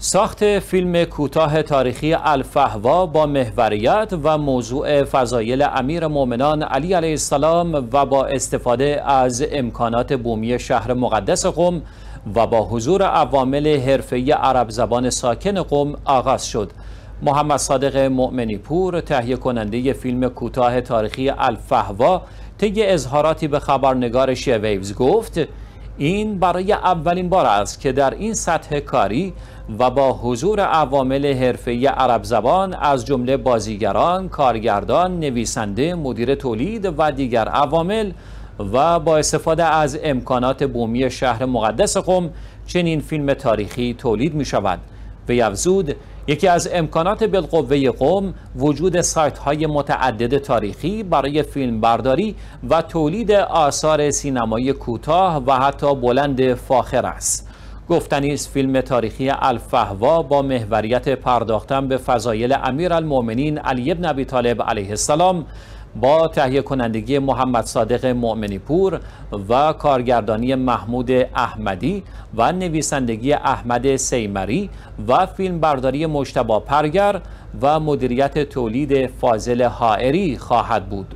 ساخت فیلم کوتاه تاریخی الفهوا با محوریت و موضوع فضایل امیر مؤمنان علی علیه السلام و با استفاده از امکانات بومی شهر مقدس قم و با حضور عوامل حرفه‌ای عرب زبان ساکن قم آغاز شد. محمد صادق مؤمنی پور تهیه کننده فیلم کوتاه تاریخی الفهوا طی اظهاراتی به خبرنگار ویوز گفت این برای اولین بار است که در این سطح کاری و با حضور عوامل حرفه‌ای عرب زبان از جمله بازیگران، کارگردان، نویسنده، مدیر تولید و دیگر عوامل و با استفاده از امکانات بومی شهر مقدس قم چنین فیلم تاریخی تولید می شود. افزود یکی از امکانات بالقوه قوم وجود سایت های متعدد تاریخی برای فیلم برداری و تولید آثار سینمایی کوتاه و حتی بلند فاخر است. گفتنی است فیلم تاریخی الفهوا با محوریت پرداختن به فضایل امیر المؤمنین علی ابن ابی طالب علیه السلام با تهیه کنندگی محمد صادق مؤمنی پور و کارگردانی محمود احمدی و نویسندگی احمد سیمری و فیلم برداری مجتبا پرگر و مدیریت تولید فاضل حائری خواهد بود.